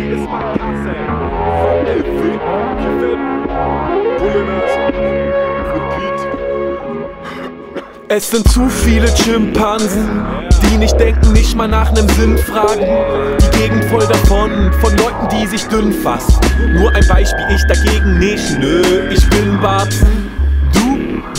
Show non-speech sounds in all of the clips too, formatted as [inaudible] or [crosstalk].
Ist Makassar, VLW, Kiffen, Bullenas, Repeat. Es sind zu viele Schimpansen, die nicht denken, nicht mal nach nem Sinn fragen. Die Gegend voll davon, von Leuten, die sich dünn fassen. Nur ein Beispiel, ich dagegen nicht, nö, ich bin Batzen.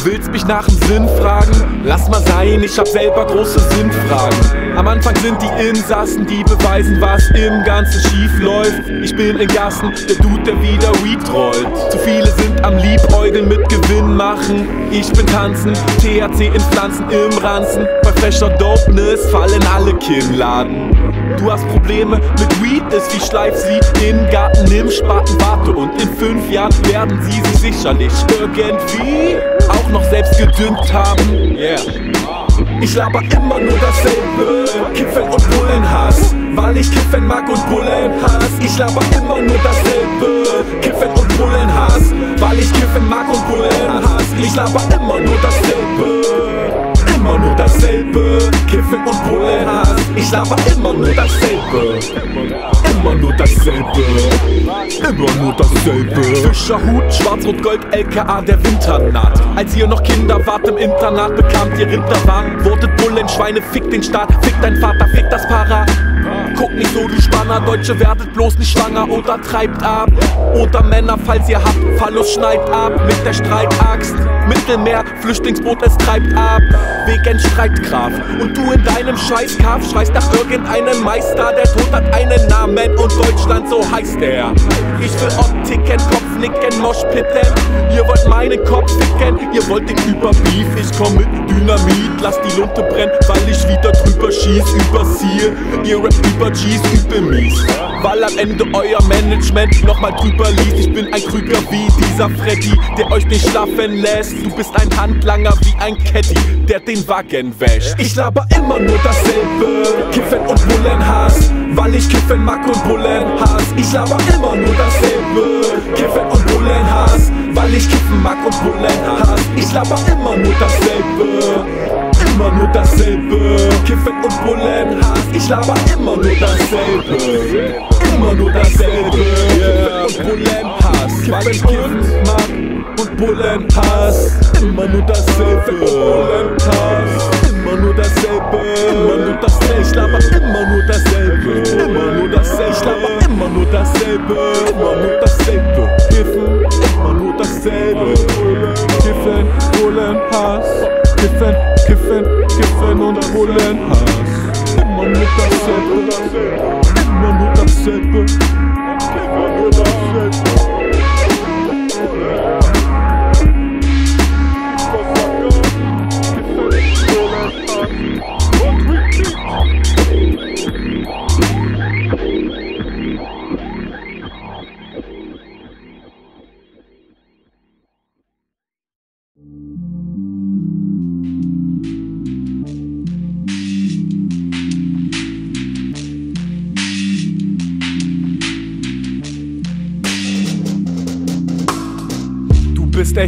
Willst mich nach dem Sinn fragen? Lass mal sein, ich hab selber große Sinnfragen. Am Anfang sind die Insassen, die beweisen, was im Ganzen schief läuft. Ich bin in Gassen, der Dude, der wieder Weed rollt. Zu viele sind am Liebäugeln mit Gewinn machen. Ich bin tanzen, THC in Pflanzen im Ranzen. Bei fresher Dopeness fallen alle Kinnladen. Du hast Probleme mit Weed, ist wie schleif sie in Garten, nimm Spaten, warte und in fünf Jahren werden sie sich sicherlich irgendwie auch noch selbst gedüngt haben. Yeah. Ich laber immer nur dasselbe, Kiffen und Bullenhass, weil ich Kiffen mag und Bullen hass. Ich laber immer nur dasselbe, Kiffen und Bullenhass, weil ich Kiffen mag und Bullen hass. Ich laber immer nur dasselbe. Immer nur dasselbe, Kiffen und Bullenhass. Ich laber immer nur dasselbe. Immer nur dasselbe. Immer nur dasselbe. Fischerhut, Schwarz-Rot-Gold, LKA, der Winter naht. Als ihr noch Kinder wart im Internat, bekamt ihr Rinderwahn. Wurdet Bullen, Schweine, fick den Staat, fick dein Vater, fick das Para. Guck nicht so, du Spanner, Deutsche werdet bloß nicht schwanger oder treibt ab. Oder Männer, falls ihr habt, Phallus schneidet ab mit der Streitaxt. Mittelmeer, Flüchtlingsboot, es treibt ab. Wegen Streitkraft. Und du in deinem Scheißkaff schreist nach irgendeinem Meister. Der Tod hat einen Namen und Deutschland, so heißt er. Ich will Optiken, Kopfnicken, Moschpitten. Ihr wollt meinen Kopf ficken, ihr wollt den Überbeef. Ich komm mit Dynamit, lass die Lunte brennen, weil ich wieder drüber schieß, überziehe. Ihr rappt über G's, übe mies. Weil am Ende euer Management nochmal drüber liest. Ich bin ein Krüger wie dieser Freddy, der euch nicht schlafen lässt. Du bist ein Handlanger wie ein Caddy, der den Wagen wäscht. Ich laber immer nur dasselbe, Kiffen und Bullenhass, weil ich Kiffen mag und Bullen hass. Ich laber immer nur dasselbe, Kiffen und Bullenhass, weil ich Kiffen mag und Bullen hass. Ich laber immer nur dasselbe. Immer nur dasselbe, Kiffen und Bullen Hass. Ich laber immer nur dasselbe. Immer nur dasselbe, Kiffen und Bullen Hass. Weil ich Kiffen mag und Bullen Hass. Immer nur dasselbe, Bullen Hass. Immer nur dasselbe, immer nur dasselbe. Ich laber immer nur dasselbe, immer nur dasselbe. Ich laber immer nur dasselbe, immer nur dasselbe. Kiffen, immer nur dasselbe. Kiffen, Bullen Hass. Kiffen, Kiffen, Kiffen und Bullenhass. Immer nur dasselbe, immer.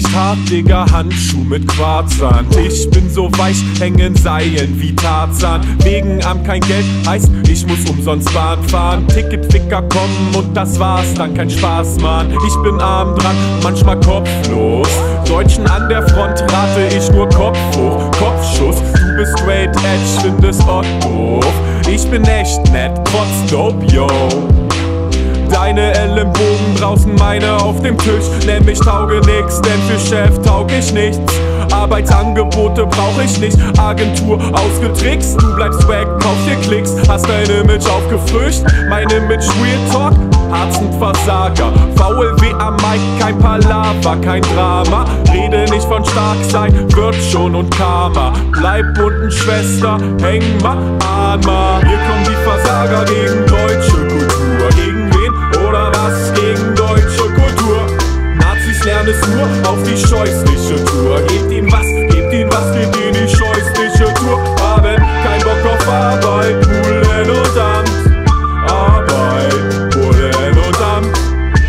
Echt hart, Digga, Handschuh mit Quarzsand. Ich bin so weich, hängen Seilen wie Tarzan. Wegen Arm kein Geld heißt, ich muss umsonst Bahn fahren. Ticketficker kommen und das war's, dann kein Spaß, Mann. Ich bin arm dran, manchmal kopflos. Deutschen an der Front rate ich nur Kopf hoch, Kopfschuss. Du bist straight edge, findest Ott doof. Ich bin echt nett, trotz dope, yo. Deine Ellenbogen draußen, meine auf dem Tisch. Nenn mich tauge nix, denn für Chef taug ich nichts. Arbeitsangebote brauch ich nicht, Agentur ausgetrickst. Du bleibst weg, kauf dir Klicks, hast dein Image aufgefrischt. Mein Image Real Talk, Arzt und Versager. VLW am Mic, kein Palaver, kein Drama. Rede nicht von stark sein, wird schon und Karma. Bleib unten, Schwester, häng mal an. Hier kommen die Versager gegen deutsche Lernen es nur auf die scheußliche Tour. Gebt ihnen was, gebt ihnen was, gebt ihnen die scheußliche Tour. Haben kein Bock auf Arbeit, Bullen und Amt. Arbeit, Bullen und Amt.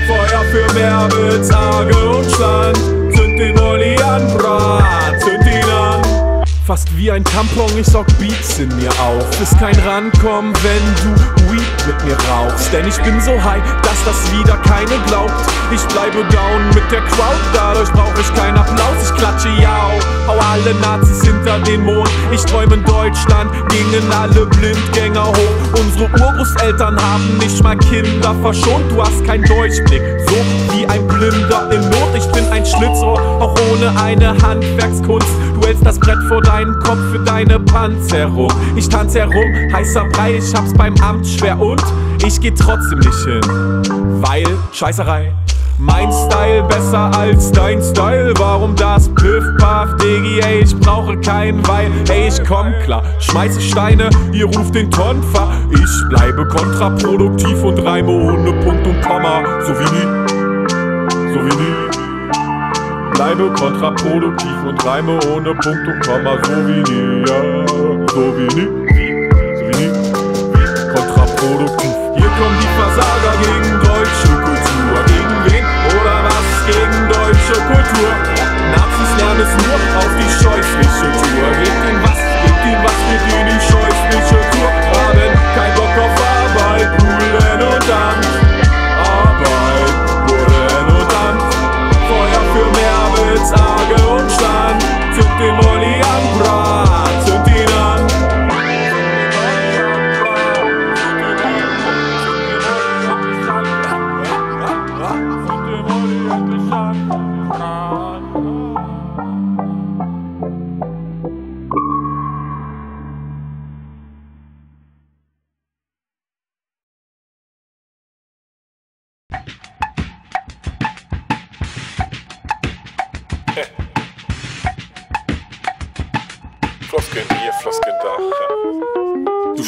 Feuer für Mehrwitz, Arge und Schland. Zünd den Olli an, Brat, zünd ihn an. fast wie ein Tampon, ich saug Beats in mir auf. Ist kein Rankommen, wenn du Weed mit mir rauchst. Denn ich bin so high, dass das wieder keine glaubt. Ich bleibe down mit der Crowd, dadurch brauch ich keinen Applaus. Ich klatsche ja, hau alle Nazis hinter den Mond. Ich träume in Deutschland, gingen alle Blindgänger hoch. Unsere Urgroßeltern haben nicht mal Kinder verschont. Du hast keinen Durchblick, so wie ein Blinder in Schlitzohr, auch ohne eine Handwerkskunst. Du hältst das Brett vor deinen Kopf für deine Panzerung. Ich tanze herum, heißer Brei, ich hab's beim Amt schwer und ich geh trotzdem nicht hin, weil Scheißerei. Mein Style besser als dein Style. Warum das Piff Puff, Diggi? Ey, ich brauche keinen Weil. Ey, ich komm klar, schmeiße Steine, ihr ruft den Tonfa. Ich bleibe kontraproduktiv und reime ohne Punkt und Komma. So wie nie, so wie nie. Bleibe kontraproduktiv und reime ohne Punkt und Komma. So wie nie, ja, so wie nie, so wie nie. Kontraproduktiv. Hier kommen die Versager gegen deutsche Kultur. Gegen wen oder was? Gegen deutsche Kultur. Nazis lernen es nur auf die scheußliche Tour. Gebt ihnen was, gebt ihnen was, mit ihnen die scheußliche Tour.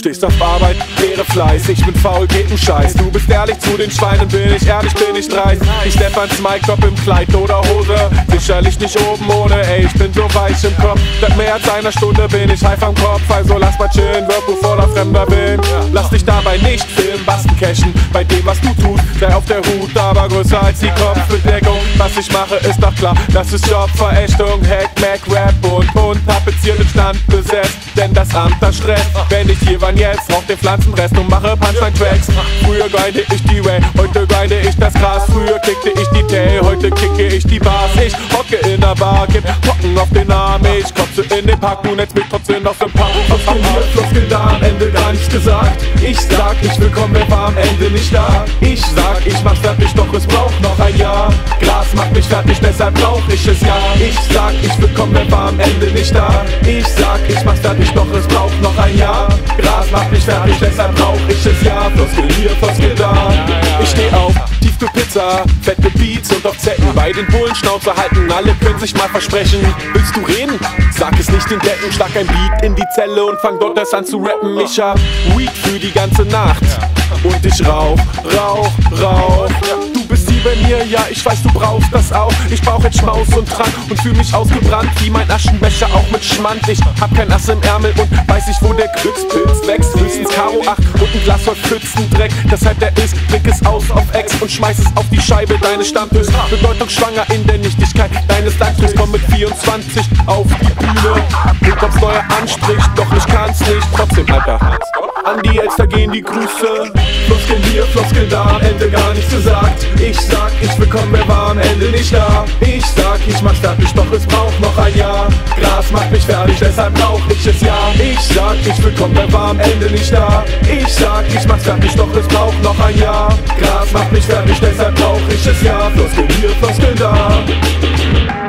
Stehst auf Arbeit, wäre Fleiß, ich bin faul, geht ein Scheiß. Du bist ehrlich zu den Schweinen, bin ich ehrlich, bin ich dreist. Ich stepp ans Mic, ob im Kleid oder Hose. Sicherlich nicht oben ohne, ey, ich bin so weich im Kopf. Seit mehr als einer Stunde bin ich heif am Kopf, also lass mal chillen, Wirken voller fremder Willen. Lass dich dabei nicht filmen, Basten cashen, bei dem was du tust. Sei auf der Hut, aber größer als die Kopfbedeckung. Was ich mache, ist doch klar, das ist Jobverächtung. Hack, Mac, Rap und Hund, tapeziert Stand besetzt. Denn das Amt das Stress, wenn ich hier wann jetzt, rauch den Pflanzenrest und mache Punchline-Tracks. Früher grinde ich die Way, heute grinde ich das Gras. Früher kickte ich die Tail, heute kicke ich die Bars. Ich hocke in der Bar, gib Pocken auf den Arm. Ich kotze in den Park, du nennst mich trotzdem dem Park. Floskeln hier, Floskeln da, am Ende gar nichts gesagt. Ich sag, ich willkommen, wer war am Ende nicht da. Ich sag, ich mach's fertig, doch es braucht noch ein Jahr. Glas macht mich fertig, deshalb brauch ich es ja. Ich sag, ich willkommen, wer war am Ende nicht da. Ich sag, ich mach's fertig, doch es braucht noch ein Jahr. Gras macht mich fertig, deshalb brauch ich es ja. Floskel hier, Floskel da. Ich steh auf, tiefste Pizza, fette Beats und auf Zecken. Bei den Bullen Schnauze halten, alle können sich mal versprechen. Willst du reden? Sag es nicht in Decken, schlag ein Beat in die Zelle und fang dort erst an zu rappen. Ich hab Weed für die ganze Nacht. Und ich rauch, rauch, rauch. Mir, ja, ich weiß, du brauchst das auch. Ich brauch jetzt Schmaus und Trank und fühl mich ausgebrannt wie mein Aschenbecher auch mit Schmand. Ich hab kein Ass im Ärmel und weiß nicht, wo der Glückspilz wächst. Höchstens Karo 8 und ein Glas voll Pfützendreck. Deshalb der ist, trink es aus auf Ex und schmeiß es auf die Scheibe deines Stammtisch. Bedeutung schwanger in der Nichtigkeit deines Landstrichs. Komm mit 24 auf die Bühne. Und ob's neuer anspricht, doch ich kann's nicht. Trotzdem, Alter. An die Elster gehen die Grüße. Floskeln hier, Floskeln da, Ende gar nichts gesagt. Ich sag, ich willkommen, wer war am Ende nicht da. Ich sag, ich mach's fertig, doch es braucht noch ein Jahr. Gras macht mich fertig, deshalb brauch ich es ja. Ich sag, ich willkommen, wer war am Ende nicht da. Ich sag, ich mach's fertig, doch es braucht noch ein Jahr. Gras macht mich fertig, deshalb brauch ich es ja. Floskeln hier, Floskeln da.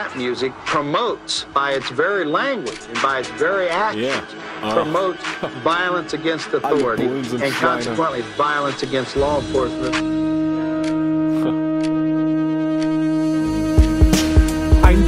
Rap music promotes by its very language and by its very actions Yeah. Uh. promotes [laughs] violence against authority and Schweine. consequently violence against law enforcement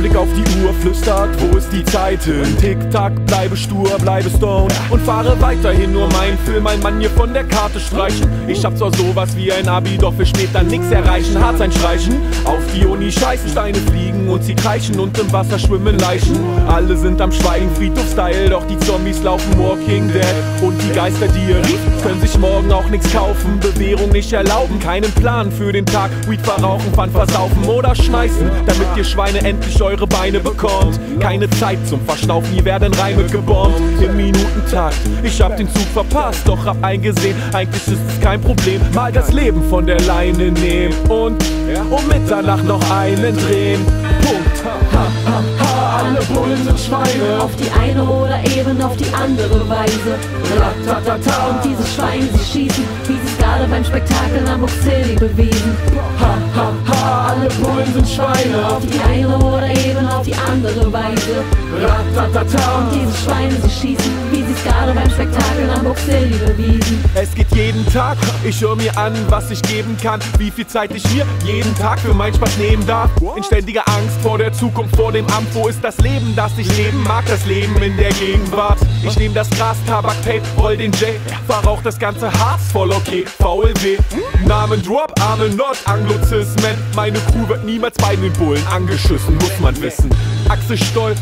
Blick auf die Uhr flüstert, wo ist die Zeit hin? Tick-Tack, bleibe stur, bleibe stone und fahre weiterhin nur mein Film, mein Mann hier von der Karte streichen. Ich hab zwar sowas wie ein Abi, doch will später nix erreichen. Hart sein Streichen, auf die Uni scheißen, Steine fliegen und sie kreischen und im Wasser schwimmen Leichen. Alle sind am Schweigen, Friedhof-Style, doch die Zombies laufen Walking Dead. Und die Geister, die ihr riecht, können sich morgen auch nichts kaufen. Bewährung nicht erlauben, keinen Plan für den Tag. Weed verrauchen, Pfand versaufen oder schmeißen, damit ihr Schweine endlich eure Beine bekommt. Keine Zeit zum Verschnaufen, hier werden Reime gebombt. Im Minutentakt, ich hab den Zug verpasst, doch hab eingesehen, eigentlich ist es kein Problem. Mal das Leben von der Leine nehmen und um Mitternacht noch einen drehen. Punkt. Ha, ha, ha, alle Bullen sind Schweine. Auf die eine oder eben auf die andere Weise. Ratatata. Und diese Schweine, sie schießen, wie sie es gerade beim Spektakel am City bewiesen. Ha, ha, ha, alle Bullen sind Schweine. Auf die eine oder eben auf die andere Weise. Ratatata. Und diese Schweine, sie schießen, wie sie es gerade beim Spektakel am City bewiesen. Es geht jeden Tag, ich höre mir an, was ich geben kann, wie viel Zeit ich mir jeden Tag für meinen Spaß nehmen darf. In ständiger Angst vor der Zukunft, vor dem Amt, wo ist das Leben, das ich leben mag, das Leben in der Gegenwart. Ich nehm das Gras, Tabak, Tape, roll den J, verrauch das ganze Harz voll okay, VLW. Namen Drop, Arme Not, Anglozismen, meine Crew wird niemals bei den Bullen angeschissen, muss man wissen. Achse Stoll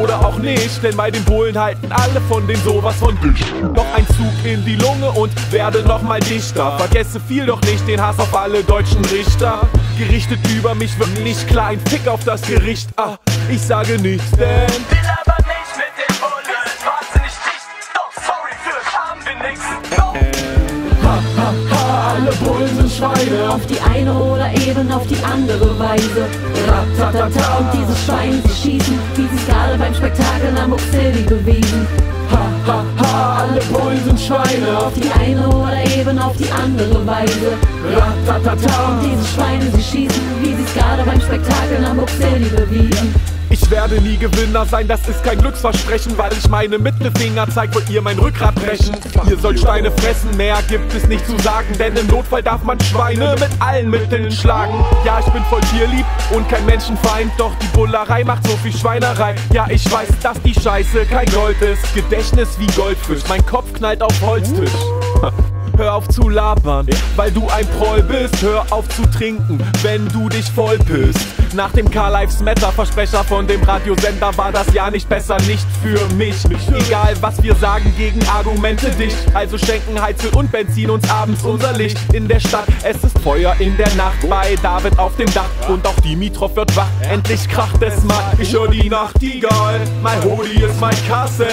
oder auch nicht, denn bei den Bullen halten alle von den sowas von dicht. Noch ein Zug in die Lunge und werde nochmal dichter. Vergesse viel doch nicht den Hass auf alle deutschen Richter. Gerichtet über mich wird nicht klar ein Fick auf das Gericht. Ah, ich sage nichts, denn Will aber nicht mit den Bullen, wahnsinnig dicht. Doch sorry, für haben wir nix. No. alle Bullen sind Schweine. Auf die eine oder eben auf die andere Weise. Ratatata. Und diese Schweine, sie schießen, wie sie es gerade beim Spektakel am City bewiesen. Ha, ha, alle Bullen sind Schweine. Auf die eine oder eben auf die andere Weise. Ratatata. Und diese Schweine, sie schießen, wie sie es gerade beim Spektakel am City bewiesen. Ich werde nie Gewinner sein, das ist kein Glücksversprechen, weil ich meine Mittelfinger zeig, wollt ihr mein Rückgrat brechen. Ihr sollt Steine fressen, mehr gibt es nicht zu sagen, denn im Notfall darf man Schweine mit allen Mitteln schlagen. Ja, ich bin voll tierlieb und kein Menschenfeind, doch die Bullerei macht so viel Schweinerei. Ja, ich weiß, dass die Scheiße kein Gold ist, Gedächtnis wie Goldfisch, mein Kopf knallt auf Holztisch. [laughs] Hör auf zu labern, weil du ein Proll bist. Hör auf zu trinken, wenn du dich voll pisst. Nach dem Car Lives Matter Versprecher von dem Radiosender war das ja nicht besser, nicht für mich. Egal was wir sagen, gegen Argumente dicht. Also schenken Heizöl und Benzin uns abends unser Licht in der Stadt. Es ist Feuer in der Nacht bei David auf dem Dach und auch Dimitrov wird wach. Endlich kracht es mal. Ich hör die Nachtigall. Mein Hoodie ist mein Kassel.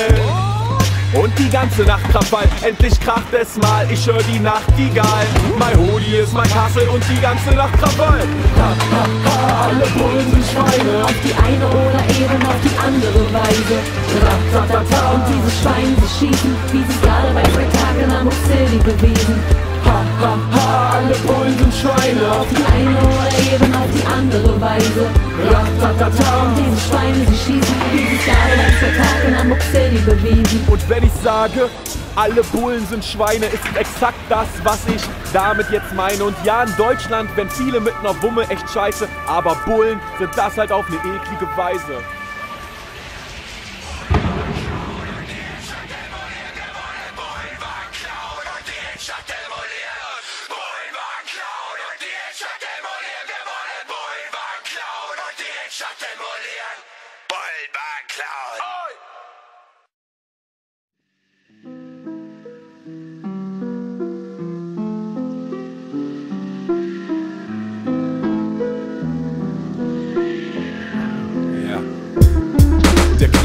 Und die ganze Nacht Krawall, endlich kracht es mal, ich hör die Nachtigall. Mein Hoodie ist mein Kassel und die ganze Nacht Krawall. Ha, ha, ha, alle Bullen sind Schweine. Auf die eine oder eben auf die andere Weise. Und diese Schweine, sie schießen, wie sie gerade beim Spektakel am City bewiesen. Ha, alle Bullen sind Schweine. Auf die eine oder eben auf die andere Weise. Ratatata. Und diese Schweine, sie schießen, wie sie es gerade beim Spektakel am City bewiesen. Und wenn ich sage, alle Bullen sind Schweine, ist exakt das, was ich damit jetzt meine. Und ja, in Deutschland, wenn viele mit einer Wumme echt scheiße, aber Bullen sind das halt auf eine eklige Weise.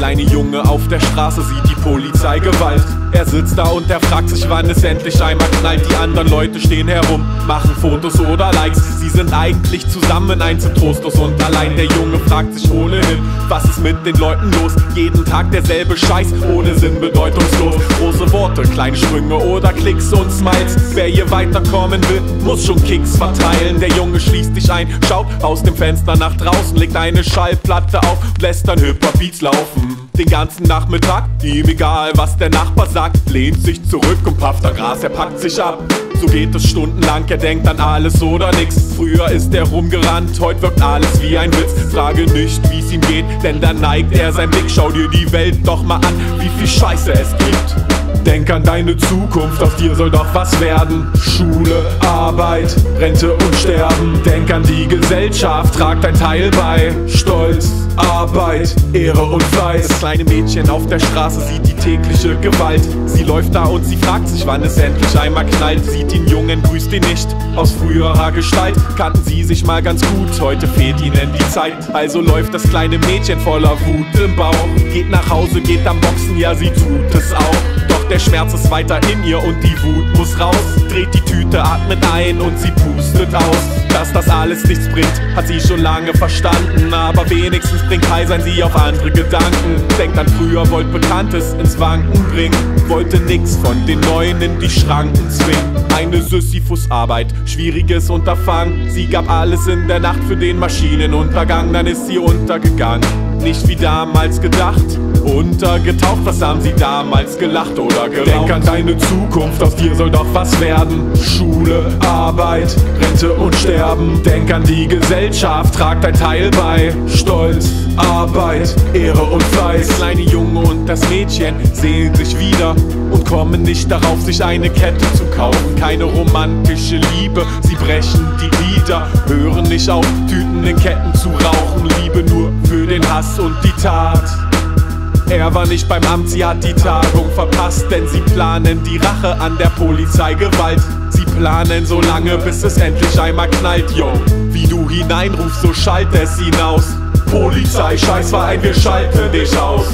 Kleine Junge auf der Straße sieht die Polizei Gewalt. Er sitzt da und er fragt sich, wann es endlich einmal knallt. Die anderen Leute stehen herum, machen Fotos oder Likes. Sie sind eigentlich zusammen einzeln trostlos und allein. Der Junge fragt sich ohnehin, was ist mit den Leuten los? Jeden Tag derselbe Scheiß, ohne Sinn, bedeutungslos. Große Worte, kleine Sprünge oder Klicks und Smiles. Wer hier weiterkommen will, muss schon Kicks verteilen. Der Junge schließt sich ein, schaut aus dem Fenster nach draußen, legt eine Schallplatte auf lässt dann Hip-Hop-Beats laufen. Den ganzen Nachmittag, ihm egal, was der Nachbar sagt, lehnt sich zurück und pafft da Gras, er packt sich ab. So geht es stundenlang, er denkt an alles oder nix. Früher ist er rumgerannt, heute wirkt alles wie ein Witz. Frage nicht, wie's ihm geht, denn dann neigt er sein Blick. Schau dir die Welt doch mal an, wie viel Scheiße es gibt. Denk an deine Zukunft, aus dir soll doch was werden. Schule, Arbeit, Rente und Sterben. Denk an die Gesellschaft, trag dein Teil bei. Stolz, Arbeit, Ehre und Fleiß. Das kleine Mädchen auf der Straße sieht die tägliche Gewalt. Sie läuft da und sie fragt sich, wann es endlich einmal knallt. Sieht den Jungen, grüßt ihn nicht. Aus früherer Gestalt kannten sie sich mal ganz gut. Heute fehlt ihnen die Zeit. Also läuft das kleine Mädchen voller Wut im Bauch. Geht nach Hause, geht am Boxen, ja, sie tut es auch. Der Schmerz ist weiter in ihr und die Wut muss raus. Dreht die Tüte, atmet ein und sie pustet aus. Dass das alles nichts bringt, hat sie schon lange verstanden. Aber wenigstens bringt Kaiser sie auf andere Gedanken. Denkt an früher, wollt Bekanntes ins Wanken bringen. Wollte nix von den Neuen in die Schranken zwingen. Eine Sisyphus-Arbeit, schwieriges Unterfangen. Sie gab alles in der Nacht für den Maschinenuntergang, dann ist sie untergegangen. Nicht wie damals gedacht, untergetaucht, was haben sie damals gelacht oder geraucht? Denk an deine Zukunft, aus dir soll doch was werden. Schule, Arbeit, Rente und Sterben. Denk an die Gesellschaft, trag dein Teil bei. Stolz, Arbeit, Ehre und Fleiß. Der kleine Junge und das Mädchen sehen sich wieder und kommen nicht darauf, sich eine Kette zu kaufen. Keine romantische Liebe, sie brechen die Lieder, hören nicht auf, Tüten in Ketten zu rauchen. Liebe nur für den Hass und die Tat. Er war nicht beim Amt, sie hat die Tagung verpasst, denn sie planen die Rache an der Polizeigewalt. Sie planen so lange, bis es endlich einmal knallt, yo. Wie du hineinrufst, so schallt es hinaus. Polizei, Scheißverein, wir schalten dich aus.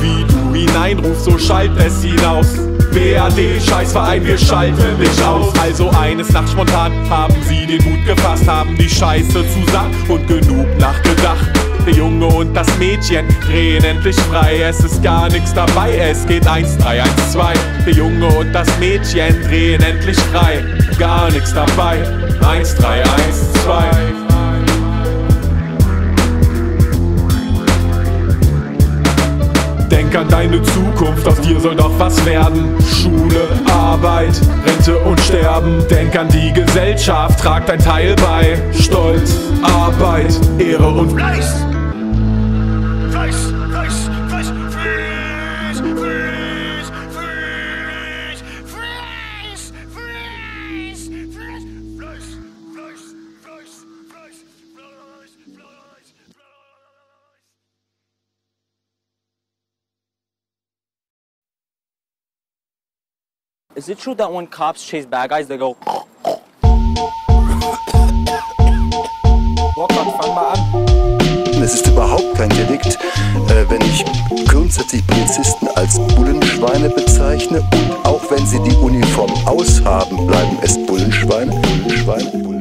Wie du hineinrufst, so schallt es hinaus. BAD, Scheißverein, wir schalten dich aus. Also eines Nachts spontan haben sie den Mut gefasst, haben die Scheiße zusammen und genug nachgedacht. Der Junge und das Mädchen drehen endlich frei. Es ist gar nichts dabei, es geht 1, 3, 1, 2. Der Junge und das Mädchen drehen endlich frei. Gar nichts dabei. 1, 3, 1, 2. Denk an deine Zukunft, aus dir soll doch was werden. Schule, Arbeit, Rente und Sterben. Denk an die Gesellschaft, trag dein Teil bei. Stolz, Arbeit, Ehre und Fleiß! Is it true that when cops chase bad guys, they go? Walkout, fang mal an. Es ist überhaupt kein Delikt, äh, wenn ich grundsätzlich Polizisten als Bullenschweine bezeichne und auch wenn sie die Uniform aushaben, bleiben es Bullenschweine, Bullenschweine, Bullenschweine.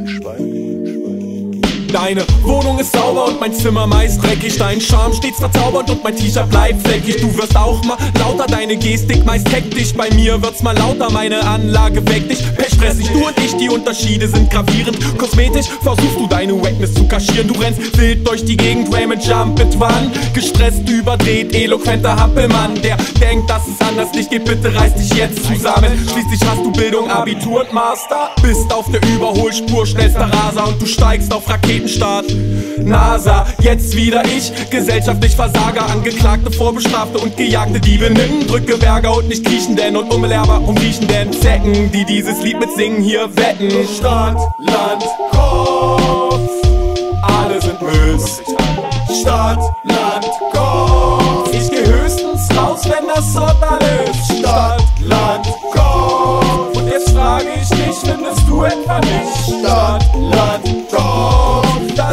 Deine Wohnung ist sauber und mein Zimmer meist dreckig. Dein Charme stets verzaubert und mein T-Shirt bleibt fleckig. Du wirst auch mal lauter, deine Gestik meist hektisch. Bei mir wird's mal lauter, meine Anlage weckt dich. Pechstressig, du und ich, die Unterschiede sind gravierend. Kosmetisch versuchst du deine Wackness zu kaschieren. Du rennst wild durch die Gegend, Raymond Jump it One. Gestresst, überdreht, eloquenter Hampelmann. Der denkt, dass es anders nicht geht, bitte reiß dich jetzt zusammen. Schließlich hast du Bildung, Abitur und Master. Bist auf der Überholspur, schnellster Raser und du steigst auf Raketenstart. NASA, jetzt wieder ich, gesellschaftlich Versager, Angeklagte, Vorbestrafte und gejagte Diebe. Nimm Drückeberger und nicht Kriechenden und Umlerber und Riechenden Zecken, die dieses Lied mit Singen hier wetten. Stadt, Land, Kopf, alle sind Müll. Stadt, Land, Kopf. Ich geh höchstens raus, wenn das Sortal ist. Stadt, Land, Kopf. Und jetzt frage ich dich, findest du etwa nicht? Stadt, Land, Kopf.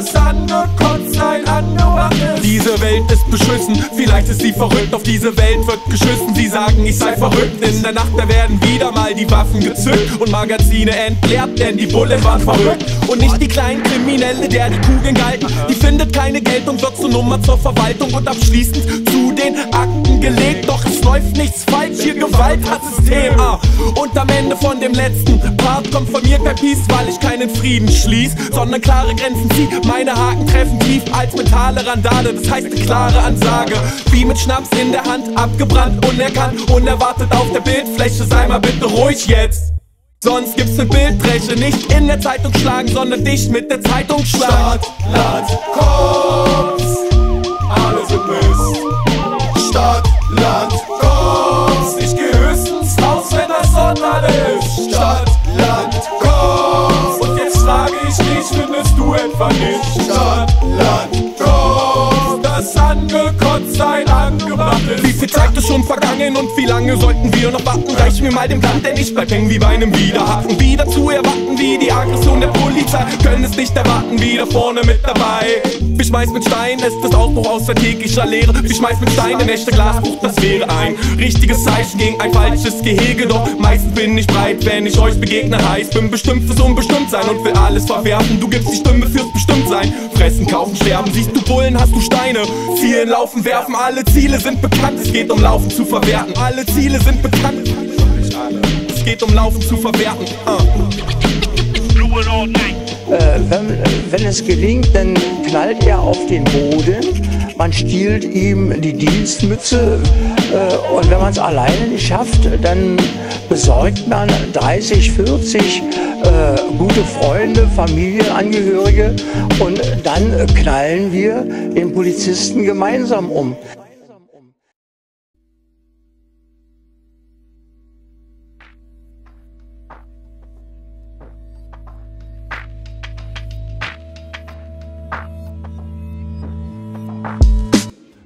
Das angekotzt sein angemacht ist. Diese Welt ist beschissen, vielleicht ist sie verrückt. Auf diese Welt wird geschissen. Sie sagen, ich sei verrückt. In der Nacht, da werden wieder mal die Waffen gezückt und Magazine entleert, denn die Bullen waren verrückt. Und nicht die kleinen Kriminelle, der die Kugeln galten. Die findet keine Geltung, wird zur Nummer zur Verwaltung und abschließend zu den gelegt. Doch es läuft nichts falsch, hier Gewalt hat System. Ah. Und am Ende von dem letzten Part kommt von mir kein Peace, weil ich keinen Frieden schließ, sondern klare Grenzen zieh. Meine Haken treffen tief als mentale Randale, das heißt eine klare Ansage. Wie mit Schnaps in der Hand, abgebrannt, unerkannt, unerwartet auf der Bildfläche. Sei mal bitte ruhig jetzt. Sonst gibt's ne Bildreche, nicht in der Zeitung schlagen, sondern dich mit der Zeitung schlagen. Stadt, Land, Koks, alle sind Mist. Stadt, Land, Koks, ich geh höchstens raus, wenn das Sonntag ist. Stadt, Land, Koks, und jetzt frage ich dich, findest du etwa nicht? Angekotztsein angemacht ist. Wie viel Zeit ist schon vergangen und wie lange sollten wir noch warten? Reich mir mal den Plan, denn ich bleib hängen wie bei einem Widerhaken. Wieder zu erwarten wie die Aggression der Polizei. Können es nicht erwarten, wieder vorne mit dabei. Wir schmeißen mit Stein, ist das Ausbruch aus strategischer Lehre. Wir schmeißen mit Stein, ein echter Glasbruch, das wäre ein richtiges Zeichen gegen ein falsches Gehege. Doch meistens bin ich breit, wenn ich euch begegne. Heiß, bin bestimmt fürs Unbestimmtsein und will alles verwerfen. Du gibst die Stimme fürs Bestimmtsein. Fressen, kaufen, sterben. Siehst du Bullen, hast du Steine. Vielen laufen, werfen. Alle Ziele sind bekannt. Es geht um Laufen zu verwerten. Alle Ziele sind bekannt. Es geht um Laufen zu verwerten. Uh. Äh, wenn, wenn es gelingt, dann knallt er auf den Boden, man stiehlt ihm die Dienstmütze äh, und wenn man es alleine nicht schafft, dann besorgt man 30, 40 äh, gute Freunde, Familienangehörige und dann knallen wir den Polizisten gemeinsam um.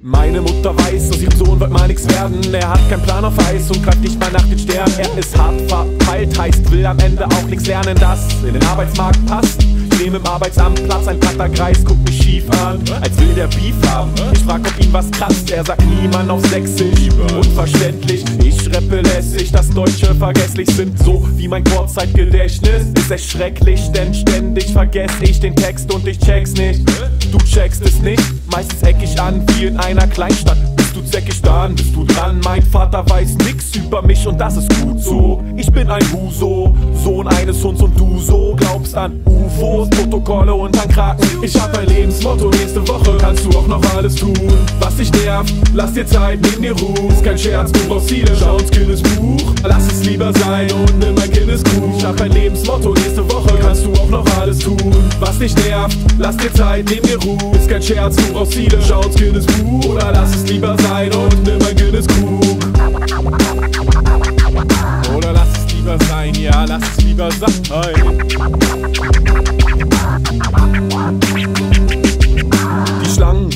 Meine Mutter weiß, aus ihrem Sohn wird mal nichts werden. Er hat keinen Plan auf Eis und greift nicht mal nach den Sternen. Er ist hart heißt, will am Ende auch nichts lernen, das in den Arbeitsmarkt passt. Ich nehme im Arbeitsamt Platz, ein platter Kreis, guckt mich schief an, als will der Beef haben. Ich frag, ob ihn was kratzt, er sagt niemand auf Sächsisch. Unverständlich, ich rappe lässig, dass Deutsche vergesslich sind, so wie mein Kurzzeitgedächtnis. Ist echt schrecklich, denn ständig vergesse ich den Text und ich check's nicht. Du checkst es nicht, meistens eck ich an wie in einer Kleinstadt. Du zäckig dann, bist du dran? Mein Vater weiß nix über mich und das ist gut so. Ich bin ein Huso, Sohn eines Hunds und du so glaubst an UFOs, Protokolle und an Kraken. Ich hab ein Lebensmotto, nächste Woche kannst du auch noch alles tun. Was dich nervt, lass dir Zeit, nimm dir Ruhe. Ist kein Scherz, du brauchst Ziele, schau ins Guinness-Buch. Lass es lieber sein und nimm ein Guinness-Buch. Ich hab ein Lebensmotto, nächste Woche kannst du auch noch alles tun. Was dich nervt, lass dir Zeit, nimm dir Ruhe. Ist kein Scherz, du brauchst Ziele, schau ins Guinness-Buch. Oder lass es lieber sein und nimm ein Guinness-Buch. Oder lass es lieber sein, ja, lass es lieber sein.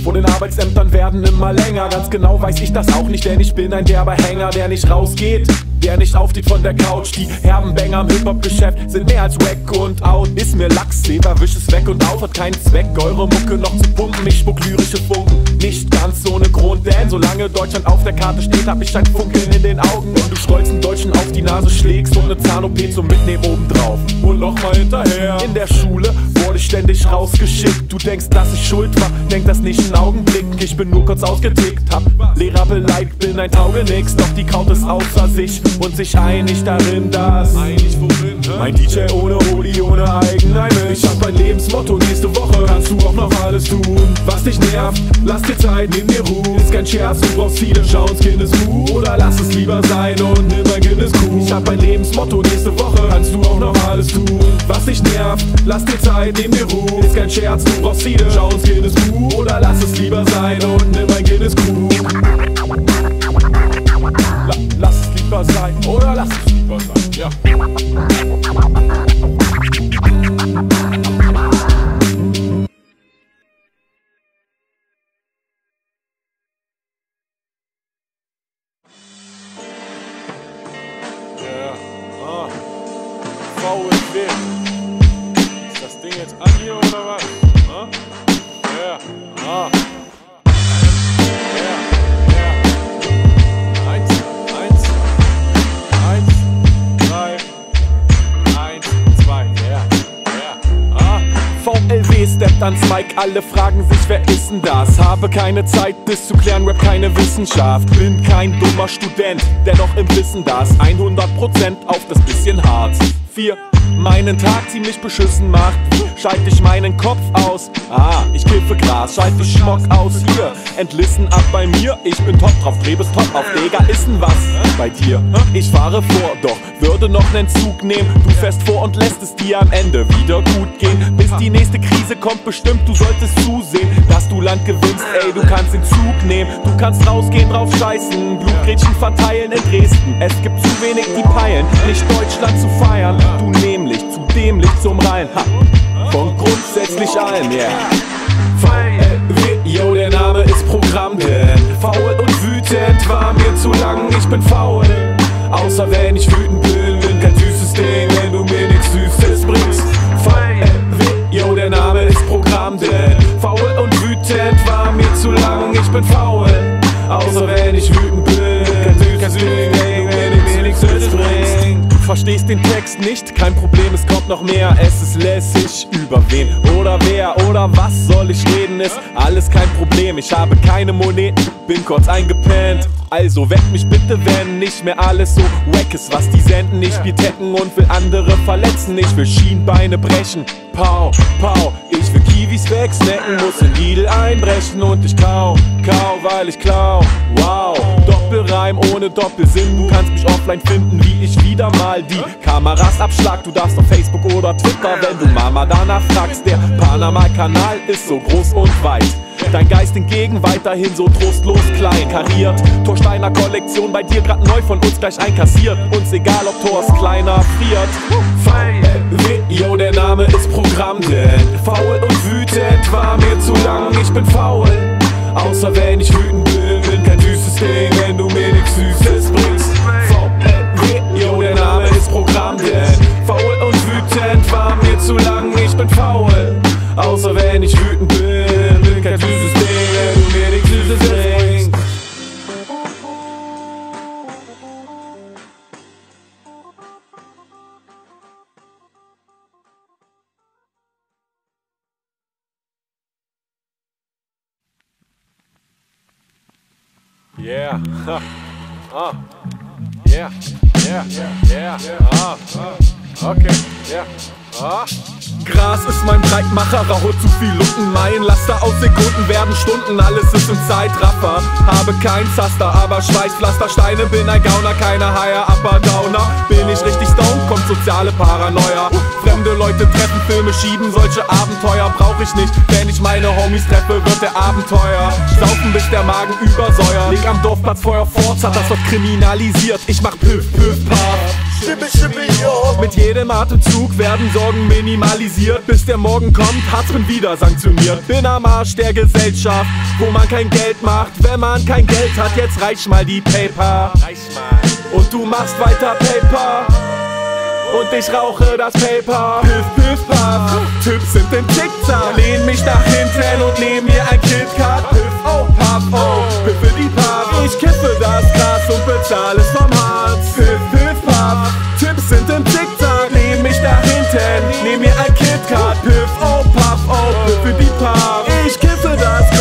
Vor den Arbeitsämtern werden immer länger. Ganz genau weiß ich das auch nicht, denn ich bin ein derber Hänger, der nicht rausgeht. Der nicht aufsteht von der Couch. Die herben Banger im Hip-Hop-Geschäft sind mehr als wack und out. Ist mir Lachs, Leber, wisch es weg und auf, hat keinen Zweck. Eure Mucke noch zu pumpen, ich spuck lyrische Funken. Nicht ganz ohne Grund, denn solange Deutschland auf der Karte steht, hab ich ein Funkeln in den Augen. Und du stolzen Deutschen auf die Nase schlägst und ne Zahn-OP zum Mitnehmen obendrauf. Und nochmal hinterher. In der Schule wurde ich ständig rausgeschickt. Du denkst, dass ich schuld war, denk das nicht einen Augenblick. Ich bin nur kurz ausgetickt, hab Lehrer beleidigt, bin ein Taugenix. Doch die Kraut ist außer sich und sich einig darin, dass mein DJ ohne Oli, ohne Eigenheime. Ich hab ein Lebensmotto, nächste Woche kannst du auch noch alles tun. Was dich nervt, lass dir Zeit, nimm dir Ruhe. Ist kein Scherz, du brauchst viele, schau ins Guinness-Buch. Oder lass es lieber sein und nimm ein Guinness-Kuh. Ich hab ein Lebensmotto, nächste Woche kannst du auch noch alles tun. Was dich nervt, lass dir Zeit, nimm dir Ruhe. Ist kein Scherz, du brauchst viele, schau ins Guinness-Buch. Oder lass es lieber sein und nimm ein Guinness-Kuh. La lass es lieber sein, oder lass es lieber sein. Ja, alle fragen sich, wer ist denn das? Habe keine Zeit, das zu klären, Rap keine Wissenschaft. Bin kein dummer Student, dennoch im Wissen das 100% auf das bisschen hart. 4 meinen Tag ziemlich beschissen macht. Schalte ich meinen Kopf aus. Ah, ich kiffe Gras, schalte Schmock aus hier. Entlissen ab bei mir, ich bin top drauf, dreh bis top auf. Digga, ist denn was bei dir? Ich fahre vor, doch würde noch nen Zug nehmen. Du fährst vor und lässt es dir am Ende wieder gut gehen. Bis die nächste Krise kommt, bestimmt, du solltest zusehen, dass du Land gewinnst. Ey, du kannst den Zug nehmen, du kannst rausgehen, drauf scheißen. Blutgrätschen verteilen in Dresden. Es gibt zu wenig, die peilen, nicht Deutschland zu feiern. Du nämlich zu dämlich zum Rhein. Ha. Von grundsätzlich allen, yeah. VLW, yo, der Name ist Programm, denn faul und wütend war mir zu lang, ich bin faul. Außer wenn ich wütend bin, bin kein süßes Ding, wenn du mir nichts Süßes bringst. VLW, yo, der Name ist Programm, denn faul und wütend war mir zu lang, ich bin faul. Außer wenn ich wütend bin, verstehst den Text nicht, kein Problem, es kommt noch mehr. Es ist lässig, über wen oder wer oder was soll ich reden, ist alles kein Problem. Ich habe keine Moneten, bin kurz eingepennt. Also weck mich bitte, wenn nicht mehr alles so wack ist, was die senden. Ich spiel Tekken und will andere verletzen. Ich will Schienbeine brechen. Pau, pau, ich will Kiwis wegsnacken, muss in Lidl einbrechen und ich kau, kau, weil ich klau. Wow, Doppelreim ohne Doppelsinn. Du kannst mich offline finden, wie ich wieder mal die Kameras abschlag. Du darfst auf Facebook oder Twitter, wenn du Mama danach fragst. Der Panama-Kanal ist so groß und weit. Dein Geist hingegen weiterhin so trostlos klein kariert. Torsteiner Kollektion bei dir grad neu von uns gleich einkassiert. Uns egal, ob Thors kleiner friert. Yo, der Name ist Programm, denn faul und wütend war mir zu lang, ich bin faul. Außer wenn ich wütend bin, bin kein süßes Ding, wenn du mir nichts Süßes bringst. VLW, yo, der Name ist Programm, denn faul und wütend war mir zu lang, ich bin faul. Außer wenn ich wütend bin, bin kein süßes Yeah. [laughs] Ah. Yeah. Yeah. Yeah. Ah. ah. Okay. Yeah. Ah. Gras ist mein Breitmacher, rauche zu viel Lunden. Mein Laster aus Sekunden werden Stunden, alles ist im Zeitraffer. Habe kein Zaster, aber Schweißpflaster, Steine, bin ein Gauner, keine Higher, Upper Downer. Bin ich richtig stoned, kommt soziale Paranoia. Fremde Leute treffen, Filme schieben, solche Abenteuer brauch ich nicht. Wenn ich meine Homies treffe, wird der Abenteuer. Saufen bis der Magen übersäuert. Leg am Dorfplatz Feuer fort, hat das dort kriminalisiert. Ich mach Piff, Piff, Puff. Mit jedem Atemzug werden Sorgen minimalisiert. Bis der Morgen kommt, Hartz bin wieder sanktioniert. Bin am Arsch der Gesellschaft, wo man kein Geld macht. Wenn man kein Geld hat, jetzt reich mal die Paper. Und du machst weiter Paper. Und ich rauche das Paper. Piff, piff, puff. Tipps sind im Zickzack. Lehn mich nach hinten und nehm mir ein KitKat. Piff, oh, puff, oh. Piffe die Puff. Ich kiffe das Gras und bezahle es vom Harz. Piff, piff, puff. Tipps sind im Zickzack. Lehn mich nach hinten. Nehm mir ein KitKat. Piff, oh, puff, oh. Piffe die Puff. Ich kiffe das Gras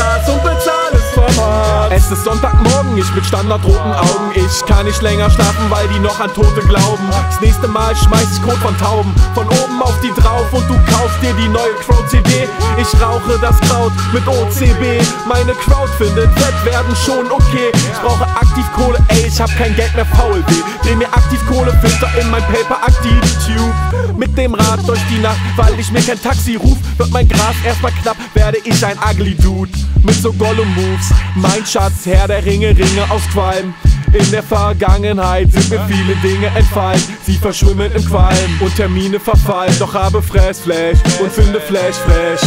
Es ist Sonntagmorgen, ich mit standardroten Augen. Ich kann nicht länger schlafen, weil die noch an Tote glauben. Das nächste Mal schmeiß ich Kot von Tauben von oben auf die drauf und du kaufst dir die neue Crowd-CD. Ich rauche das Kraut mit OCB. Meine Crowd findet Fett werden schon okay. Ich brauche aktiv Kohle, ey, ich hab kein Geld mehr VLB. Dreh mir aktiv Kohlefilter in mein Paper aktiv Tube. Mit dem Rad durch die Nacht, weil ich mir kein Taxi ruf. Wird mein Gras erstmal knapp, werde ich ein ugly Dude. Mit so Gollum-Moves. Mein Schatz, Herr der Ringe, Ringe aus Qualm. In der Vergangenheit sind mir viele Dinge entfallen. Sie verschwimmen im Qualm und Termine verfallen. Doch habe Fressflash und finde Flash fresh.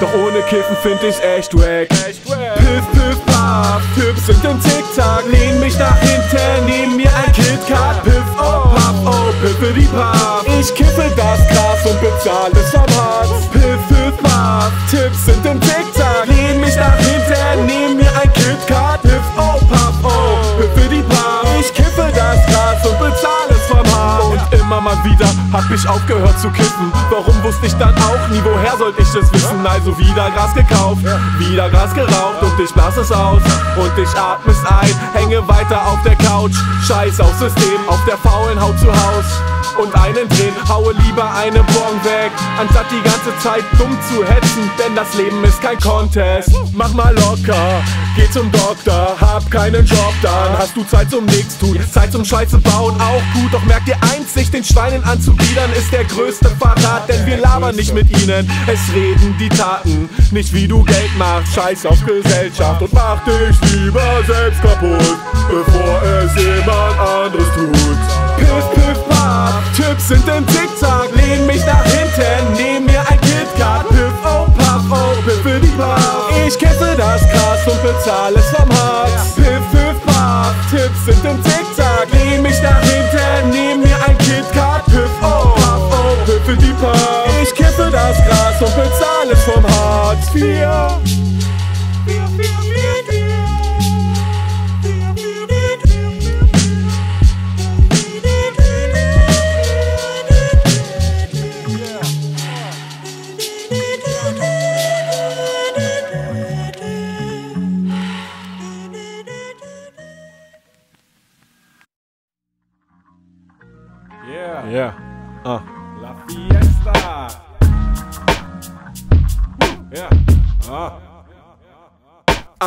Doch ohne Kiffen find ich's echt wack. Piff, piff, puff, Tipps sind im Zickzack. Lehn mich nach hinten, nehm mir ein KitKat. Piff, oh, puff, piffe die Puff. Ich kiffe das Gras und bezahle es vom Harz. Piff, piff, puff, Tipps sind im Zickzack. Lehn mich nach hinten, nehm mir ein KitKat. Piff, oh, puff, oh, piffe die Puff. Ich kiffe das Gras immer mal wieder hab ich aufgehört zu kiffen. Warum wusste ich dann auch nie, woher sollte ich es wissen? Also wieder Gras gekauft, wieder Gras geraucht und ich blas es aus und ich atme es ein. Hänge weiter auf der Couch, scheiß aufs System, auf der faulen Haut zu Haus und einen drehen. Haue lieber eine Bon weg, anstatt die ganze Zeit dumm zu hetzen. Denn das Leben ist kein Contest. Mach mal locker, geh zum Doktor, hab keinen Job, dann hast du Zeit zum Nix tun. Zeit zum Scheiße bauen, auch gut. Doch merk dir eins, den Schweinen anzubiedern, ist der größte Verrat. Denn wir labern nicht mit ihnen, es reden die Taten. Nicht wie du Geld machst, scheiß auf Gesellschaft und mach dich lieber selbst kaputt, bevor es jemand anderes tut. Piff, piff, paff, Tipps sind im Zickzack, lehn mich nach hinten, nehm mir ein KitKat, Piff, oh, paff, oh, Piffe die Paff. Ich kesse das Gras und bezahle es vom Harz. Piff, piff, paff, Tipps sind im Zickzack, lehn mich nach hinten, nehm mir KitKat, Piff, oh, paff, oh, Piffe die Paff. Ich kiffe das Gras und bezahle vom Harz. Vier.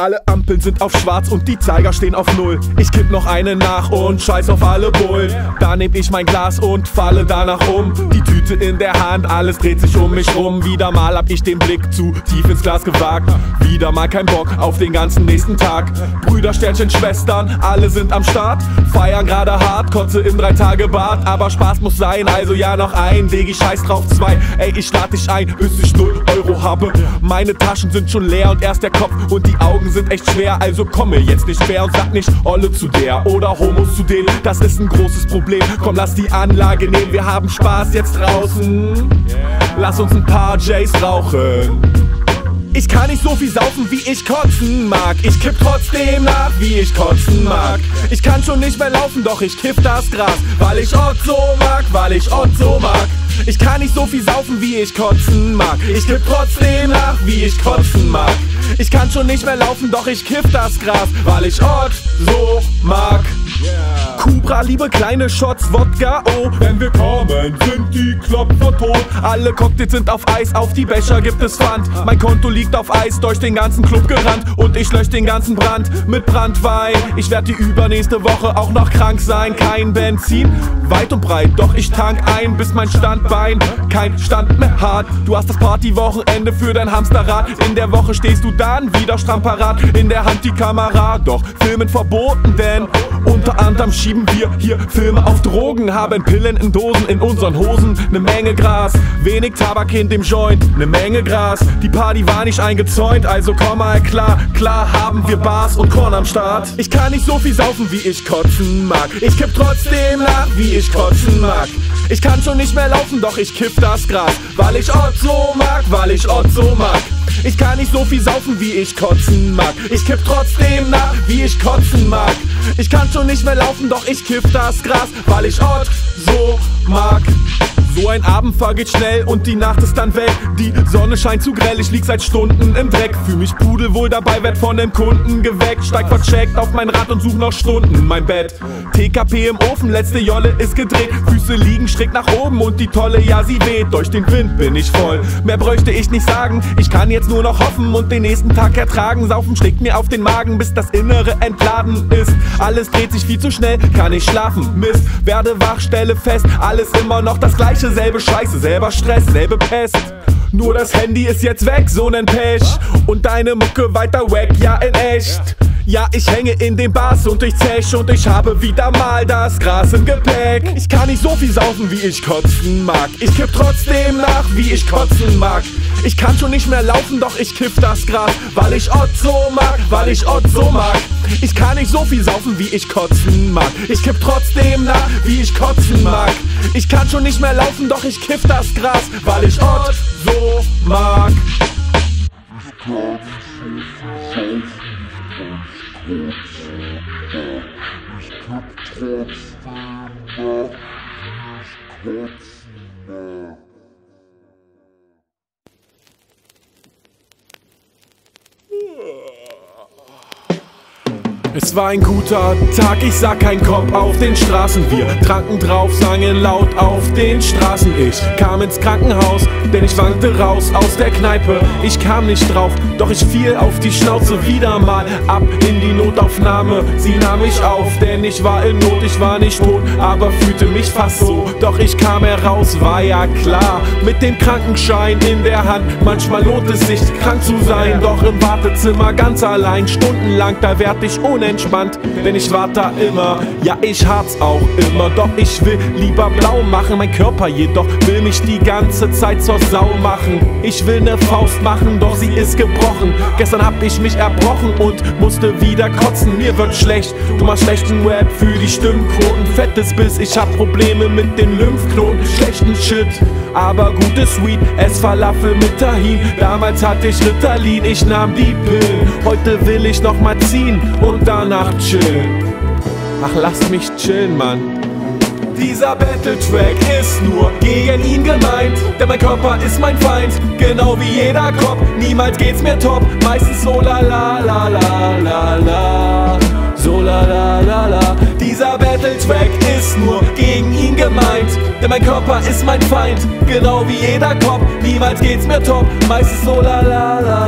Alle Ampeln sind auf schwarz und die Zeiger stehen auf Null. Ich kipp noch eine nach und scheiß auf alle Bullen. Da nehm ich mein Glas und falle danach um. Die Tüte in der Hand, alles dreht sich um mich rum. Wieder mal hab ich den Blick zu tief ins Glas gewagt. Wieder mal kein Bock auf den ganzen nächsten Tag. Brüder, Sternchen, Schwestern, alle sind am Start. Feiern gerade hart, kotze im drei Tage Bad. Aber Spaß muss sein, also ja noch ein. Digi, scheiß drauf, zwei. Ey, ich lad dich ein, bis ich 0 Euro habe. Meine Taschen sind schon leer und erst der Kopf und die Augen sind echt schwer. Also komm mir jetzt nicht quer und sag nicht Olle zu der oder Homos zu denen. Das ist ein großes Problem. Komm, lass die Anlage nehmen, wir haben Spaß jetzt draußen. Lass uns ein paar J's rauchen. Ich kann nicht so viel saufen, wie ich kotzen mag. Ich kipp trotzdem nach, wie ich kotzen mag. Ich kann schon nicht mehr laufen, doch ich kiff das Gras. Weil ich Otto mag, weil ich Otto mag. Ich kann nicht so viel saufen, wie ich kotzen mag. Ich kipp trotzdem nach, wie ich kotzen mag. Ich kann schon nicht mehr laufen, doch ich kiff das Gras. Weil ich Otto mag. Kubra, liebe kleine Shots, Wodka, oh. Wenn wir kommen, sind die Klopfer tot. Alle Cocktails sind auf Eis, auf die Becher gibt es Pfand. Mein Konto liegt auf Eis, durch den ganzen Club gerannt. Und ich lösch den ganzen Brand mit Brandwein. Ich werd die übernächste Woche auch noch krank sein. Kein Benzin, weit und breit, doch ich tank ein, bis mein Standbein kein Stand mehr hat. Du hast das Partywochenende für dein Hamsterrad. In der Woche stehst du dann wieder stramm parat. In der Hand die Kamera, doch Filmen verboten, denn unter anderem schieben wir hier Filme auf Drogen, haben Pillen in Dosen in unseren Hosen, ne Menge Gras, wenig Tabak in dem Joint, ne Menge Gras. Die Party war nicht eingezäunt, also komm mal klar, klar haben wir Bars und Korn am Start. Ich kann nicht so viel saufen, wie ich kotzen mag. Ich kipp trotzdem nach, wie ich kotzen mag. Ich kann schon nicht mehr laufen, doch ich kiff das Gras, weil ich Otto mag, weil ich Otto mag. Ich kann nicht so viel saufen, wie ich kotzen mag. Ich kipp trotzdem nach, wie ich kotzen mag. Ich kann schon nicht mehr laufen, doch ich kiff das Gras, weil ich Ort so mag. So ein Abend vergeht schnell und die Nacht ist dann weg. Die Sonne scheint zu grell, ich lieg seit Stunden im Dreck. Fühl mich pudelwohl dabei, werd von dem Kunden geweckt. Steig vercheckt auf mein Rad und such noch Stunden mein Bett. TKP im Ofen, letzte Jolle ist gedreht. Füße liegen schräg nach oben und die Tolle, ja sie weht. Durch den Wind bin ich voll. Mehr bräuchte ich nicht sagen. Ich kann jetzt nur noch hoffen und den nächsten Tag ertragen. Saufen schlägt mir auf den Magen, bis das Innere entladen ist. Alles dreht sich viel zu schnell, kann ich schlafen. Mist, werde wach, stelle fest, alles immer noch das gleiche, selbe Scheiße, selber Stress, selbe Pest. Nur das Handy ist jetzt weg, so nen Pech. Und deine Mucke weiter weg, ja in echt. Ja, ich hänge in den Bars und ich zech und ich habe wieder mal das Gras im Gepäck. Ich kann nicht so viel saufen, wie ich kotzen mag. Ich kipp trotzdem nach, wie ich kotzen mag. Ich kann schon nicht mehr laufen, doch ich kiff das Gras, weil ich Otto mag, weil ich Otto mag. Ich kann nicht so viel saufen, wie ich kotzen mag. Ich kipp trotzdem nach, wie ich kotzen mag. Ich kann schon nicht mehr laufen, doch ich kiff das Gras, weil ich Otto mag. Trotzdem, Es war ein guter Tag, ich sah kein Kopf auf den Straßen. Wir tranken drauf, sangen laut auf den Straßen. Ich kam ins Krankenhaus, denn ich wankte raus aus der Kneipe. Ich kam nicht drauf, doch ich fiel auf die Schnauze wieder mal ab in die Notaufnahme. Sie nahm mich auf, denn ich war in Not, ich war nicht tot, aber fühlte mich fast so. Doch ich kam heraus, war ja klar, mit dem Krankenschein in der Hand. Manchmal lohnt es sich, krank zu sein, doch im Wartezimmer ganz allein, stundenlang, da werd ich unentspannt, denn ich warte da immer. Ja, ich hab's auch immer, doch ich will lieber blau machen. Mein Körper jedoch will mich die ganze Zeit zur Sau machen. Ich will ne Faust machen, doch sie ist gebrochen. Gestern hab ich mich erbrochen und musste wieder kotzen. Mir wird schlecht, du machst schlechten Rap für die Stimmquoten. Fettes Biss, ich hab Probleme mit den Lymphknoten. Schlechten Shit, aber gutes Weed. Es Falafel mit Tahin. Damals hatte ich Ritalin, ich nahm die Pillen. Heute will ich noch mal ziehen und danach chillen. Ach, lasst mich chillen, Mann. Dieser Battle-Track ist nur gegen ihn gemeint, denn mein Körper ist mein Feind, genau wie jeder Kopf. Niemals geht's mir top, meistens so la la la la la la. So la la la la. Dieser Battle-Track ist nur gegen ihn gemeint, denn mein Körper ist mein Feind, genau wie jeder Kopf. Niemals geht's mir top, meistens so la la la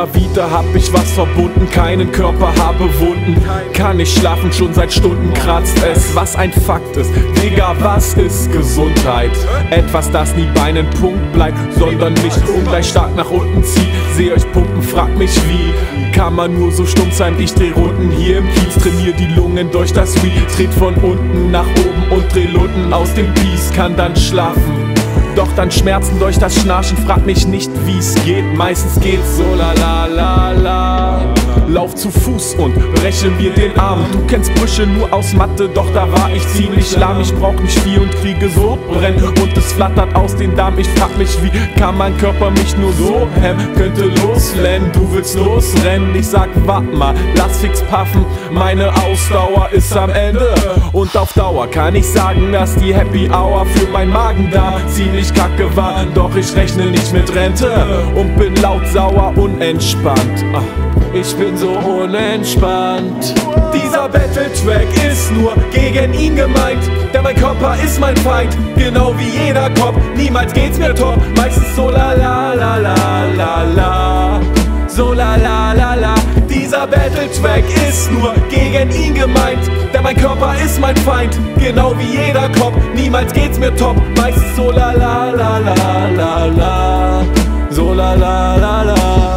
Immer wieder hab ich was verbunden, keinen Körper habe Wunden. Kann nicht schlafen, schon seit Stunden kratzt es, was ein Fakt ist. Digga, was ist Gesundheit? Etwas, das nie bei einem Punkt bleibt, sondern mich ungleich stark nach unten zieht. Seh euch pumpen, frag mich wie. Kann man nur so stumpf sein? Ich dreh Runden hier im Kiez, trainier die Lungen durch das Weed. Dreht von unten nach oben und dreh Lunden aus dem Piece, kann dann schlafen. Doch dann Schmerzen durch das Schnarchen, frag mich nicht, wie's geht. Meistens geht's so la la la la. Lauf zu Fuß und breche mir den Arm. Du kennst Brüche nur aus Mathe, doch da war ich ziemlich lahm. Ich brauch nicht viel und kriege so brennen und es flattert aus den Darm. Ich frag mich, wie kann mein Körper mich nur so hemmen? Könnte losrennen, du willst losrennen. Ich sag, wart mal, lass fix paffen. Meine Ausdauer ist am Ende und auf Dauer kann ich sagen, dass die Happy Hour für mein Magen da ziemlich kacke war. Doch ich rechne nicht mit Rente und bin laut sauer unentspannt. Ah. Ich bin so unentspannt. Dieser Battle-Track ist nur gegen ihn gemeint. Denn mein Körper ist mein Feind, genau wie jeder Kopf. Niemals geht's mir top, meistens so la la la la la la. So la la la la. Dieser Battle-Track ist nur gegen ihn gemeint. Denn mein Körper ist mein Feind, genau wie jeder Kopf. Niemals geht's mir top, meistens so la la la la la la. So la la la la.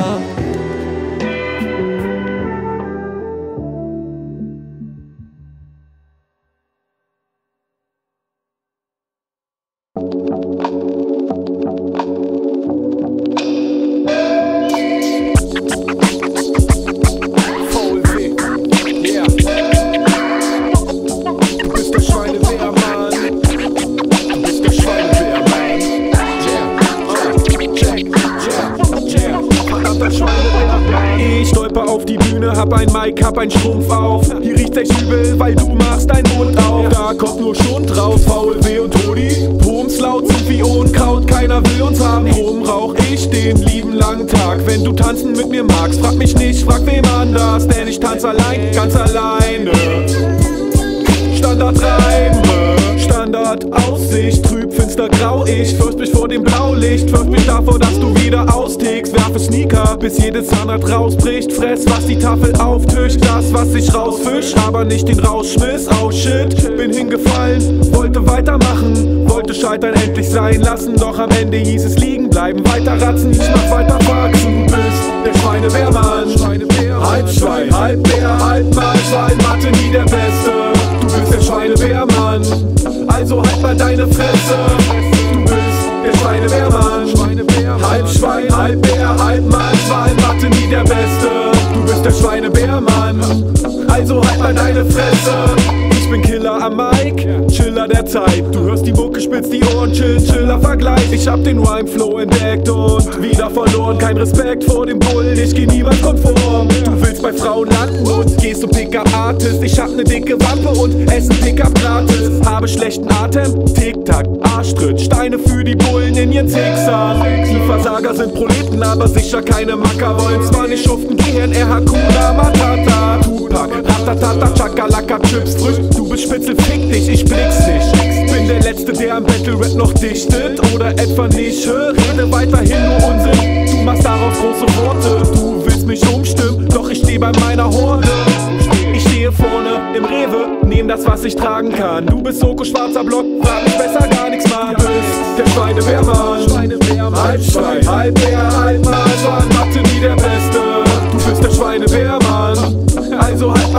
Nicht den rausschmiss. Oh shit, bin hingefallen, wollte weitermachen, wollte scheitern, endlich sein lassen. Doch am Ende hieß es liegen bleiben, weiter ratzen, ich mach weiter wachsen. Du bist der Schweinewehrmann, halb Schwein, halb Bär, halb Mal Schwein, Mathe nie der Beste. Du bist der Schweinewehrmann, also halt mal deine Fresse. Du bist der Schweinewehrmann, halb Schwein, halb Bär, halb Mal Schwein, Mathe nie der Beste. Du bist der Schweinebärmann, also halt mal deine Fresse. Ich bin Killer am Mic, Chiller der Zeit. Du hörst die Mucke, spitzt die Ohren, chill, chiller Vergleich. Ich hab den Rhyme-Flow entdeckt und wieder verloren. Kein Respekt vor dem Bullen, ich geh niemals konform. Du willst bei Frauen landen und gehst zum Pickup-Artist. Ich hab ne dicke Wampe und essen Pickup gratis. Habe schlechten Atem, Tick-Tack, Arschtritt. Steine für die Bullen in ihren Zickzack. Die Versager sind Proleten, aber sicher keine Macker. Wollen zwar nicht schuften, gehen Hakuna Matata. Tupac, Ratatata, Chakalaka, Chips, frisch. Du bist Spitzel, fick dich, ich blick's nicht. Bin der Letzte, der am Battle Rap noch dichtet oder etwa nicht. Rede weiterhin nur Unsinn. Du machst daraus große Worte. Du willst mich umstimmen, doch ich steh bei meiner Horde. Ich stehe vorne im Rewe, nehm das, was ich tragen kann. Du bist Soko, schwarzer Block, frag mich besser gar nichts, Mann. Bist der Schweinewehrmann. Halb Schwein, halb Bär, halb Mann. Mathe nie der Beste.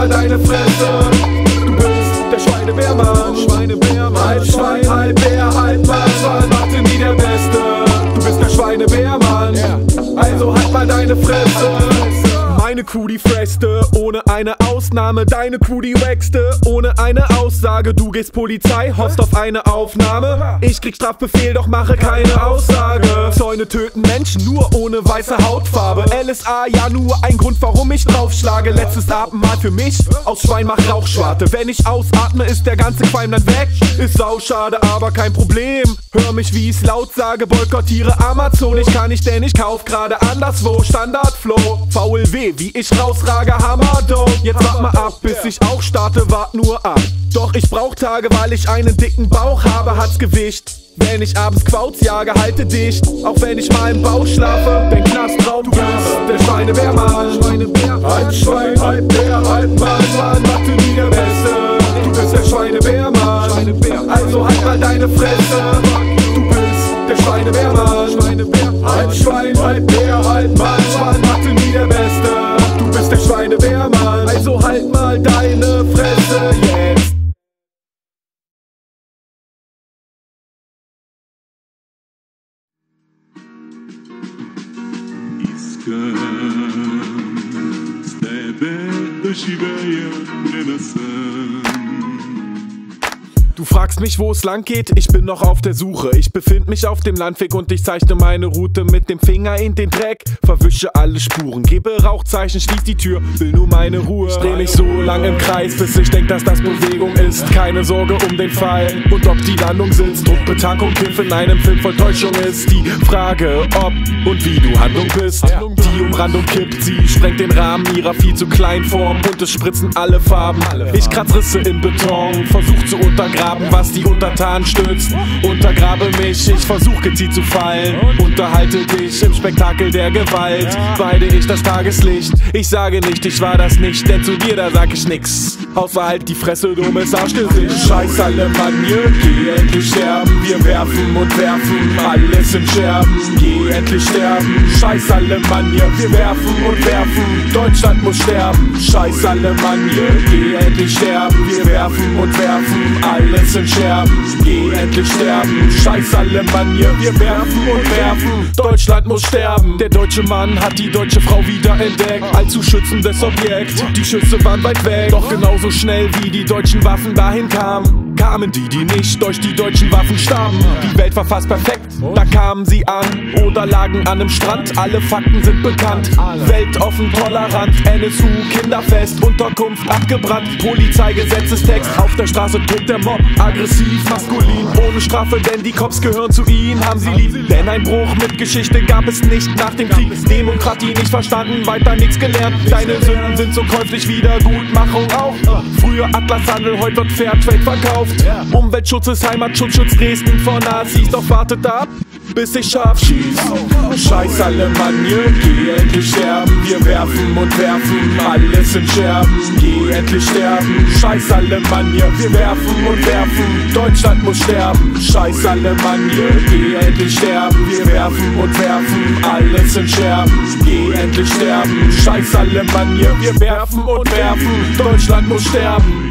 Deine Fresse. Crew, die fresste, ohne eine Ausnahme. Deine Crew, die wächste, ohne eine Aussage. Du gehst Polizei, hoffst auf eine Aufnahme. Ich krieg Strafbefehl, doch mache keine Aussage. Zäune töten Menschen, nur ohne weiße Hautfarbe. LSA, ja, nur ein Grund, warum ich draufschlage. Letztes Abendmahl für mich, aus Schwein mach Rauchschwarte. Wenn ich ausatme, ist der ganze Qualm dann weg. Ist sauschade, aber kein Problem. Hör mich, wie ich's laut sage, boykottiere Amazon. Ich kann nicht, denn ich kauf gerade anderswo. Standardflow, VLW, wie ich rausrage, Hammerdope. Jetzt wart mal ab, bis ich auch starte, wart nur ab. Doch ich brauch Tage, weil ich einen dicken Bauch habe, hat's Gewicht. Wenn ich abends Quauz jage, halte dicht. Auch wenn ich mal im Bauch schlafe, denn Knastraum, du bist der Schweinewehrmann. Halb Schwein, halb Bär, halb Mann, Mann, Mathe nie der Beste. Du bist der Schweinewehrmann. Also halt mal deine Fresse. Du bist der Schweinewehrmann. Halb Schwein, halb Bär, halb Mann, Mann, Mathe nie der Beste warst der Schweinewehrmann. Also halt mal deine Fresse jetzt. Stay back, the Shivaya Renaissance. Du fragst mich, wo es lang geht, ich bin noch auf der Suche. Ich befind mich auf dem Landweg und ich zeichne meine Route mit dem Finger in den Dreck. Verwische alle Spuren, gebe Rauchzeichen, schließ die Tür, will nur meine Ruhe. Ich dreh mich so lang im Kreis, bis ich denk, dass das Bewegung ist. Keine Sorge um den Fall und ob die Landung sitzt. Druck, Betankung, Kiff in einem Film voll Täuschung ist. Die Frage, ob und wie du Handlung bist. Die Umrandung kippt, sie sprengt den Rahmen ihrer viel zu kleinen Form und es spritzen alle Farben. Ich kratz Risse in Beton, versuch zu untergraben, was die Untertanen stützt. Untergrabe mich, ich versuch gezielt zu fallen. Unterhalte dich im Spektakel der Gewalt. Weide ich das Tageslicht, ich sage nicht, ich war das nicht, denn zu dir da sag ich nix. Außer halt die Fresse, dummes Arschgesicht. Scheiß alle Manje, geh endlich sterben. Wir werfen und werfen alles in Scherben. Geh endlich sterben. Scheiß alle Manje, wir werfen und werfen. Deutschland muss sterben. Scheiß alle Manje, geh endlich sterben. Wir werfen und werfen alles in Scherben. Geh endlich sterben. Scheiß alle Manje, wir werfen und werfen. Deutschland muss sterben. Der deutsche Mann hat die deutsche Frau wieder entdeckt. Allzu schützendes Objekt. Die Schüsse waren weit weg. Doch genauso schnell wie die deutschen Waffen dahin kamen, kamen die, die nicht durch die deutschen Waffen starben. Die Welt war fast perfekt, da kamen sie an oder lagen an einem Strand. Alle Fakten sind bekannt. Weltoffen, tolerant, NSU, Kinderfest, Unterkunft abgebrannt. Polizeigesetzestext, auf der Straße tobt der Mob. Aggressiv, maskulin, ohne Strafe, denn die Cops gehören zu ihnen, haben sie lieb. Denn ein Bruch mit Geschichte gab es nicht nach dem Krieg. Demokratie nicht verstanden, weiter nichts gelernt. Deine Sünden sind so käuflich, Wiedergutmachung auch. Früher Atlashandel, heute wird Fairtrade verkauft. Umweltschutz ist Heimatschutz, schützt Dresden vor Nazis. Doch wartet ab, bis ich scharf schieß. Scheiß alle Manje, geh endlich sterben. Wir werfen und werfen alles in Scherben. Geh endlich sterben. Scheiß alle Manje, wir werfen und werfen. Deutschland muss sterben. Scheiß alle Manje, geh endlich sterben. Wir werfen und werfen alles in Scherben. Geh endlich sterben. Scheiß alle Manje, wir werfen und werfen. Deutschland muss sterben.